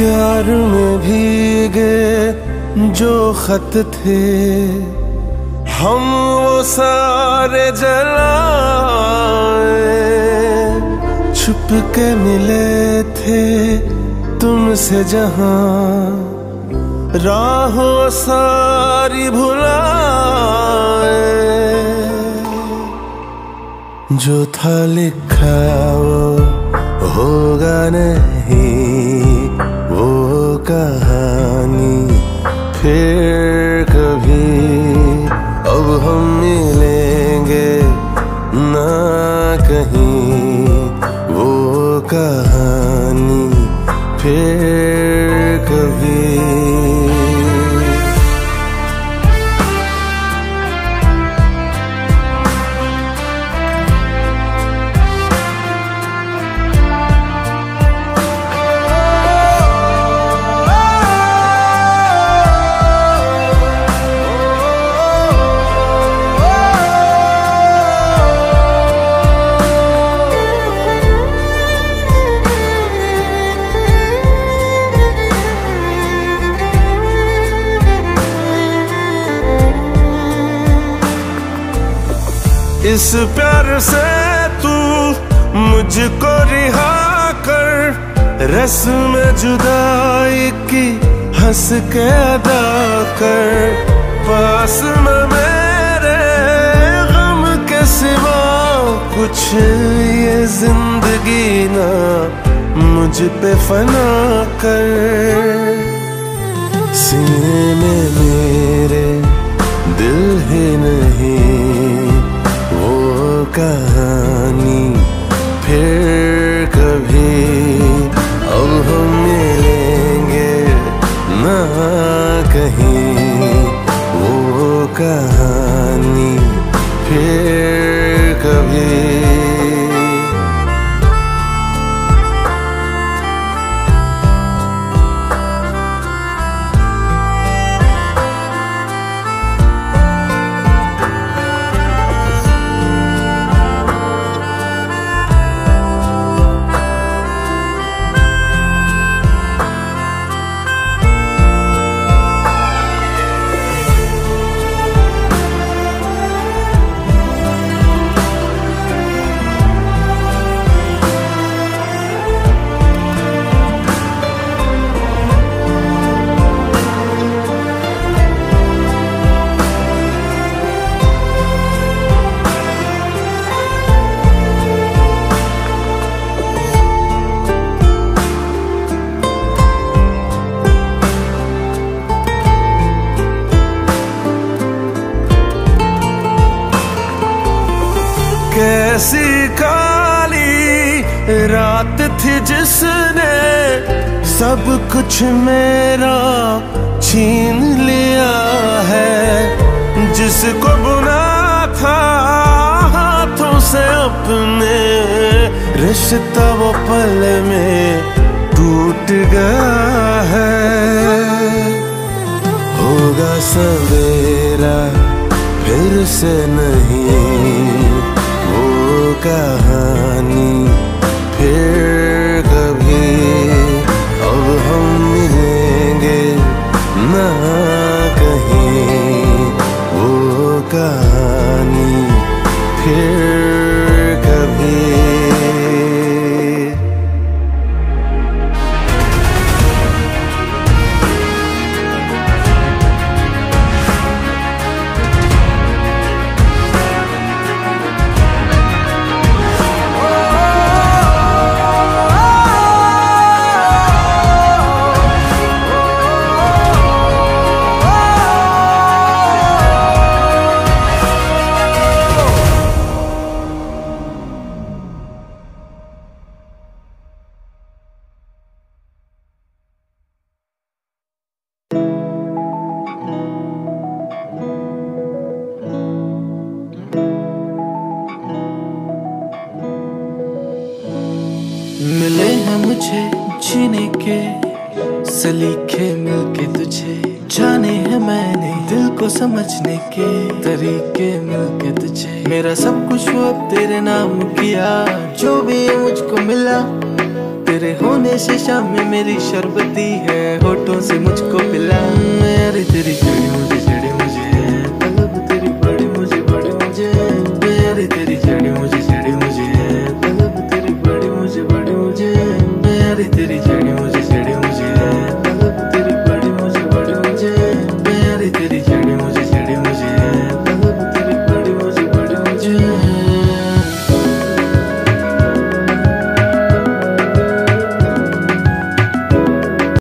प्यार में भीगे जो खत थे। हम वो सारे जलाए छुप के मिले थे तुमसे जहाँ। राहों सारी भुलाए। जो था लिखा वो होगा नहीं। कहानी फिर इस प्यार से तू मुझको रिहा कर। रस्म जुदाई की हंस के अदा कर। पास में मेरे गम के सिवा कुछ ये ज़िंदगी ना मुझ पे फना कर। सीने में मेरे दिल ही नहीं कहानी। कैसी काली रात थी जिसने सब कुछ मेरा छीन लिया है। जिसको बुना था हाथों से अपने रिश्ता वो पल में टूट गया है। होगा सवेरा फिर से नहीं। वो मुझे जीने के सलीखे मिलके तुझे जाने हैं मैंने दिल को समझने के तरीके मिलके तुझे। मेरा सब कुछ वो अब तेरे नाम किया। जो भी मुझको मिला। तेरे होने से शाम में मेरी शरबती है। होठों से मुझको पिला। अरे तेरी चढ़ी